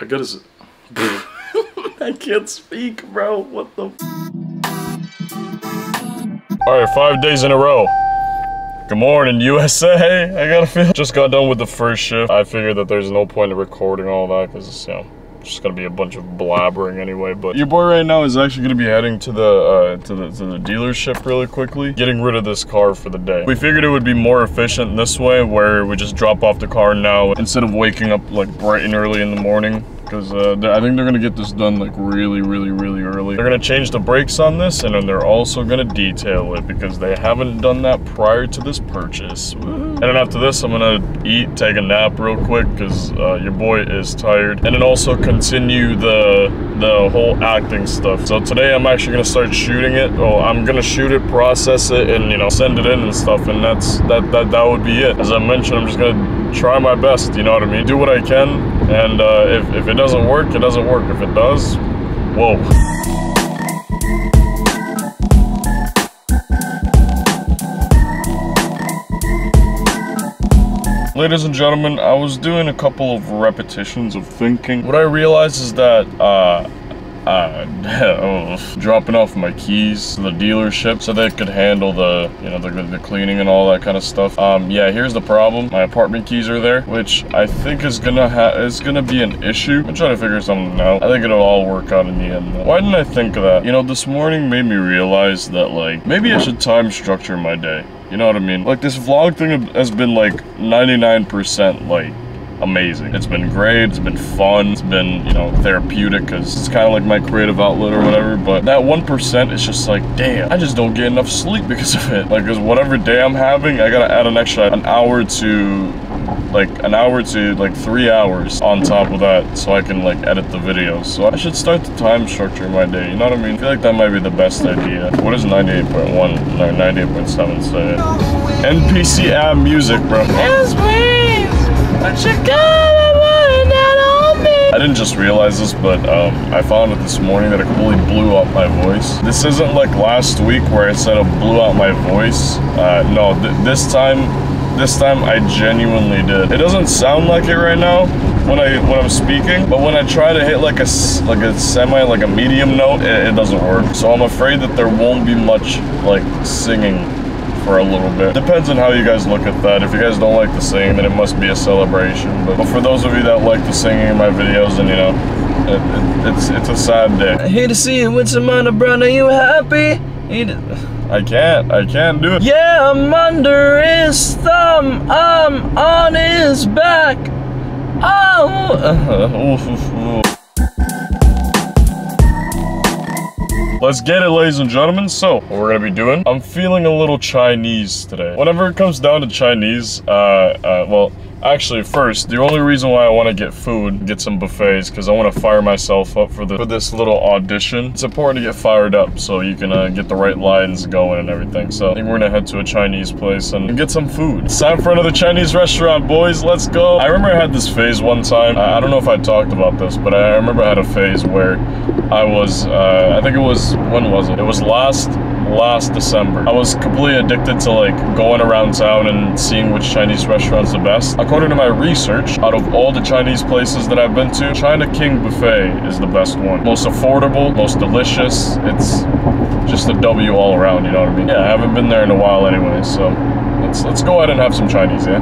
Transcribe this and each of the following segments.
I gotta. I can't speak, bro. What the? All right, five days in a row. Good morning, USA. I gotta feel. Just got done with the first shift. I figured that there's no point in recording all that because you know. Just gonna be a bunch of blabbering anyway, but your boy right now is actually gonna be heading to the uh, to the to the dealership really quickly, getting rid of this car for the day. We figured it would be more efficient this way, where we just drop off the car now instead of waking up like bright and early in the morning because uh, I think they're gonna get this done like really, really, really early. They're gonna change the brakes on this, and then they're also gonna detail it because they haven't done that prior to this purchase. And then after this, I'm gonna eat, take a nap real quick because uh, your boy is tired, and then also continue the the whole acting stuff. So today, I'm actually gonna start shooting it. Oh, I'm gonna shoot it, process it, and you know, send it in and stuff. And that's that that that would be it. As I mentioned, I'm just gonna try my best. You know what I mean? Do what I can, and uh, if if it doesn't work, it doesn't work. If it does, whoa. Ladies and gentlemen, I was doing a couple of repetitions of thinking. What I realized is that, uh, uh, dropping off my keys to the dealership so they could handle the, you know, the, the cleaning and all that kind of stuff. Um, yeah, here's the problem. My apartment keys are there, which I think is gonna is gonna be an issue. I'm trying to figure something out. I think it'll all work out in the end. Though. Why didn't I think of that? You know, this morning made me realize that, like, maybe I should time structure my day. You know what I mean? Like, this vlog thing has been, like, 99% like, amazing. It's been great, it's been fun, it's been, you know, therapeutic because it's kind of like my creative outlet or whatever, but that 1% is just like, damn, I just don't get enough sleep because of it. Like, because whatever day I'm having, I gotta add an extra, an hour to, like, an hour to, like, three hours on top of that so I can, like, edit the videos. So I should start the time structure my day, you know what I mean? I feel like that might be the best idea. What is 98.1, no, 98.7 say? NPC app music, bro. Yes, please! But you gotta run out on me. I didn't just realize this, but um, I found it this morning that it completely blew out my voice. This isn't like last week where I said it blew out my voice. Uh, no, th this time, this time I genuinely did. It doesn't sound like it right now when I when I'm speaking, but when I try to hit like a s- like a semi like a medium note, it, it doesn't work. So I'm afraid that there won't be much like singing for a little bit. Depends on how you guys look at that. If you guys don't like the singing, then it must be a celebration. But, for those of you that like the singing in my videos, then you know, it, it, it's it's a sad day. I hate to see you with some on brown. Are you happy? I can't, I can't do it. Yeah, I'm under his thumb. I'm on his back. Oh. Let's get it, ladies and gentlemen. So, what we're gonna be doing, I'm feeling a little Chinese today. Whenever it comes down to Chinese, uh, uh, well, actually, first, the only reason why I want to get food, get some buffets, because I want to fire myself up for the for this little audition. It's important to get fired up so you can uh, get the right lines going and everything. So, I think we're gonna head to a Chinese place and get some food. It's time for another Chinese restaurant, boys. Let's go. I remember I had this phase one time. I, I don't know if I talked about this, but I remember I had a phase where I was, uh, I think it was, when was it? It was last, last December. I was completely addicted to like going around town and seeing which Chinese restaurant's the best. According to my research, out of all the Chinese places that I've been to, China King Buffet is the best one. Most affordable, most delicious. It's just a W all around, you know what I mean? Yeah, I haven't been there in a while anyway, so let's, let's go ahead and have some Chinese, yeah?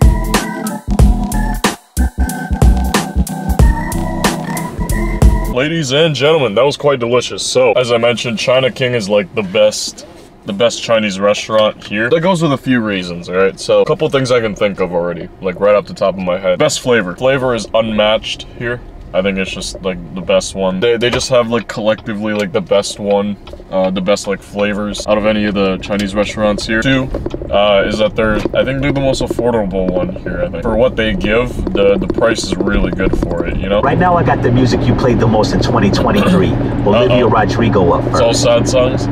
Ladies and gentlemen, that was quite delicious. So, as I mentioned, China King is like the best the best Chinese restaurant here. That goes with a few reasons, alright? So, a couple things I can think of already, like right off the top of my head. Best flavor. Flavor is unmatched here. I think it's just like the best one. They, they just have like collectively like the best one, uh, the best like flavors out of any of the Chinese restaurants here. Two, uh, is that they're, I think they're the most affordable one here, I think. For what they give, the, the price is really good for it, you know? Right now, I got the music you played the most in 2023. Olivia Rodrigo up It's all sad songs.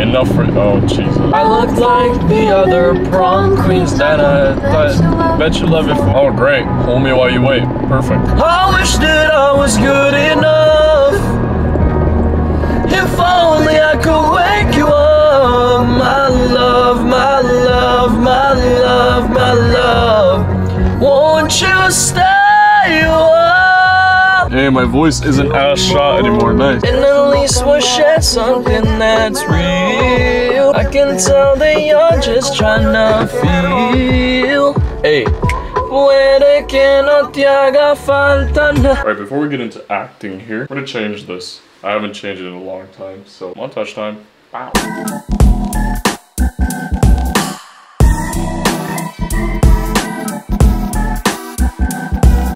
Enough for, oh Jesus. I look like the other prom queens that I thought. Bet you love it. Oh great, hold me while you wait. Perfect. I wish that I was good enough. If only I could wake you up, my love, my love, my love, my love. Won't you stay a while? my voice isn't as shot anymore. Nice. And at least we'll share something that's real. I can tell that you're just trying to feel. Hey. Puede que no te haga falta nada. Alright, before we get into acting here, I'm gonna change this. I haven't changed it in a long time, so montage time. Wow.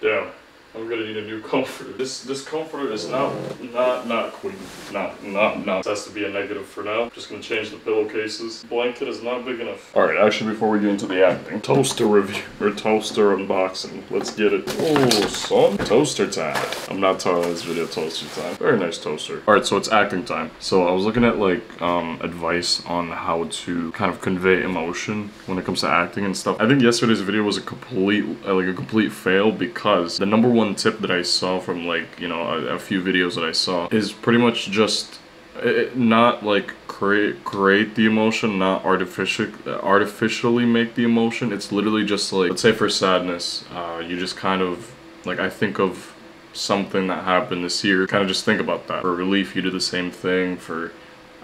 Damn, I'm gonna need a new comforter. This this comforter is not not not queen. Not not not. Has to be a negative for now. Just gonna change the pillowcases. Blanket is not big enough. Alright, actually before we get into the acting, toaster review or toaster unboxing. Let's get it. Oh son. Toaster time. I'm not titling this video toaster time. Very nice toaster. Alright, so it's acting time. So I was looking at like um advice on how to kind of convey emotion when it comes to acting and stuff. I think yesterday's video was a complete like a complete fail because the number one tip that I saw from like, you know, a, a few videos that I saw is pretty much just it, not like create create the emotion, not artificial artificially make the emotion. It's literally just like let's say for sadness, uh, you just kind of like I think of something that happened this year. Kind of just think about that. For relief, you do the same thing. For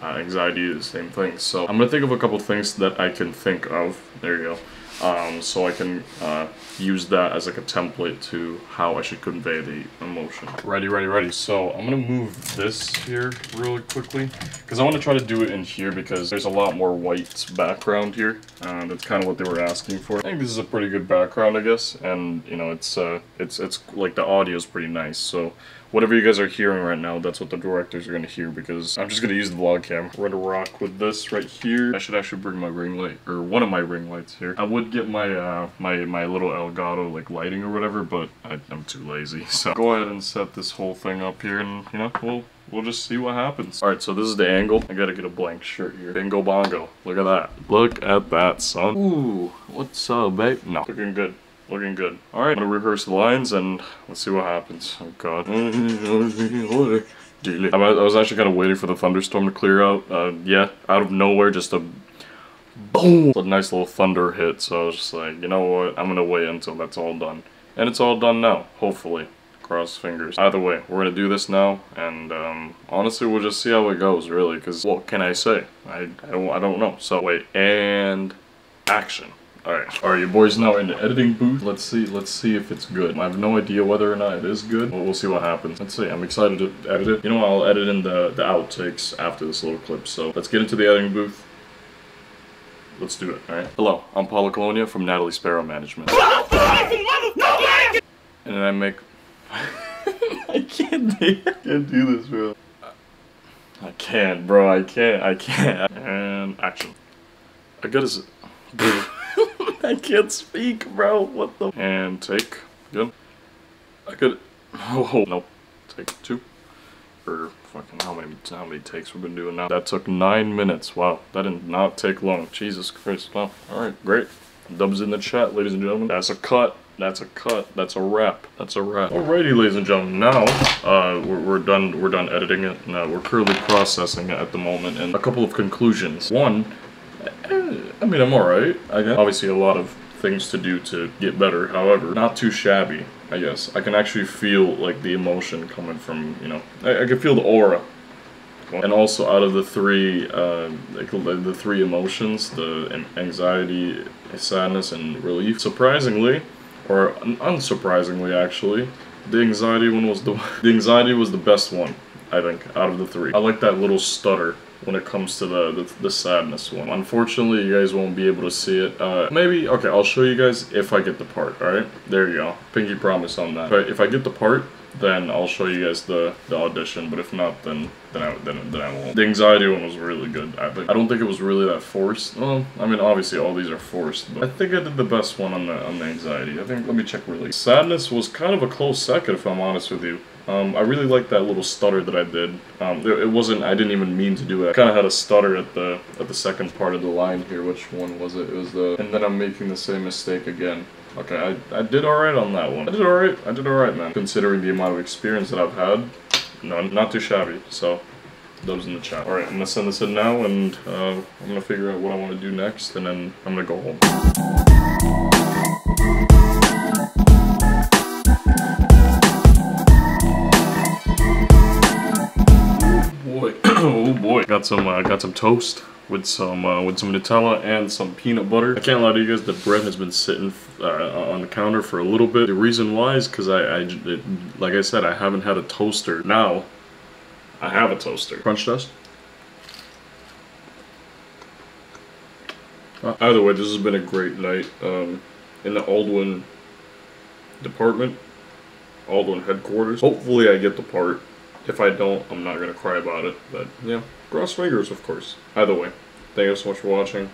uh, anxiety, the same thing. So I'm gonna think of a couple things that I can think of. There you go. Um, so I can uh, use that as like a template to how I should convey the emotion. Ready, ready, ready. So I'm gonna move this here really quickly because I want to try to do it in here because there's a lot more white background here. Uh, that's kind of what they were asking for. I think this is a pretty good background, I guess, and you know, it's uh, it's it's like the audio is pretty nice. So whatever you guys are hearing right now, that's what the directors are going to hear because I'm just going to use the vlog cam. We're going to rock with this right here. I should actually bring my ring light, or one of my ring lights here. I would get my uh, my, my little Elgato like lighting or whatever, but I, I'm too lazy. So go ahead and set this whole thing up here and, you know, we'll We'll just see what happens. Alright, so this is the angle. I gotta get a blank shirt here. Bingo bongo. Look at that. Look at that, son. Ooh, what's up, babe? No, looking good. Looking good. Alright, I'm gonna rehearse the lines and let's see what happens. Oh god. I was actually kind of waiting for the thunderstorm to clear out. Uh, yeah, out of nowhere, just a boom! A nice little thunder hit, so I was just like, you know what, I'm gonna wait until that's all done. And it's all done now, hopefully. Cross fingers. Either way, we're gonna do this now, and um, honestly, we'll just see how it goes, really, because what can I say? I, I, don't, I don't know. So wait, and action. Alright, alright, your boy's now in the editing booth. Let's see, let's see if it's good. I have no idea whether or not it is good, but we'll see what happens. Let's see, I'm excited to edit it. You know what, I'll edit in the, the outtakes after this little clip, so let's get into the editing booth. Let's do it, alright? Hello, I'm Paolo Calonia from Natalie Sparrow Management. And then I make... I can't do, I can't do this, bro. I can't, bro, I can't, I can't. And action. I gotta... I can't speak, bro. What the? And take. Good. I could. Oh no. Take two. Or fucking how many how many takes we've been doing now? That took nine minutes. Wow, that did not take long. Jesus Christ. Wow. All right, great. Dubs in the chat, ladies and gentlemen. That's a cut. That's a cut. That's a wrap. That's a wrap. Alrighty, ladies and gentlemen. Now, uh, we're, we're done. We're done editing it. Now we're currently processing it at the moment, and a couple of conclusions. One, I mean, I'm alright. I got obviously a lot of things to do to get better. However, not too shabby, I guess. I can actually feel like the emotion coming from, you know, I, I can feel the aura. And also out of the three, uh, like the three emotions, the anxiety, sadness, and relief, surprisingly, or unsurprisingly actually, the anxiety one was the, the anxiety was the best one, I think, out of the three. I like that little stutter when it comes to the, the, the, sadness one. Unfortunately, you guys won't be able to see it. Uh, maybe, okay, I'll show you guys if I get the part, alright? There you go. Pinky promise on that. But if I get the part, then I'll show you guys the, the audition, but if not, then then I, then, then I won't. The anxiety one was really good. I, I don't think it was really that forced. Well, I mean, obviously all these are forced, but I think I did the best one on the, on the anxiety. I think, let me check really. Sadness was kind of a close second, if I'm honest with you. Um, I really like that little stutter that I did. Um, it, it, wasn't, I didn't even mean to do it. I kind of had a stutter at the at the second part of the line here. Which one was it? It was the, and then I'm making the same mistake again. Okay, I, I did alright on that one. I did alright, I did alright, man. Considering the amount of experience that I've had, no, not too shabby, so those in the chat. Alright, I'm gonna send this in now, and uh, I'm gonna figure out what I want to do next, and then I'm gonna go home. Oh boy, oh boy, got some uh, got some toast with some uh, with some Nutella and some peanut butter. I can't lie to you guys, the bread has been sitting uh, on the counter for a little bit. The reason why is because I, I it, like I said, I haven't had a toaster. Now, I have a toaster. Crunch dust. Uh, either way, this has been a great night um, in the Aldwen department, Aldwen headquarters. Hopefully, I get the part. If I don't, I'm not gonna cry about it. But yeah, cross fingers, of course. Either way, thank you so much for watching.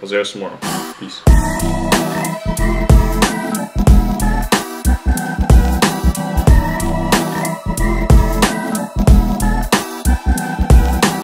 I'll see you guys tomorrow. Peace.